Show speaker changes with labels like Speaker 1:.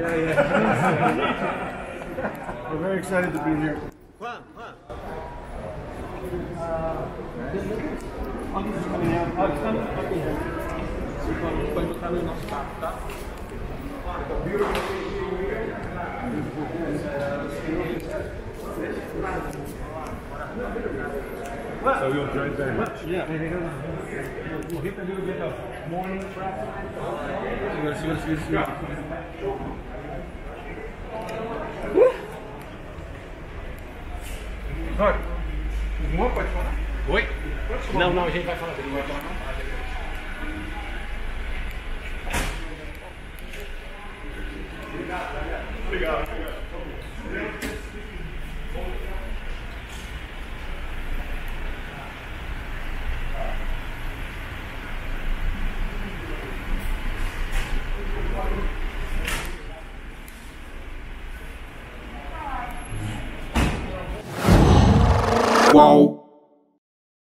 Speaker 1: Yeah, yeah. We're very excited to be here.
Speaker 2: Juan, Juan.
Speaker 1: August So you'll enjoy it very much. Yeah. We'll hit the little bit of morning traffic. Segura, segura. Vai. Uma pode falar?
Speaker 2: Oi? Não, não, a gente vai falar dele, vai falar não.
Speaker 3: Qual?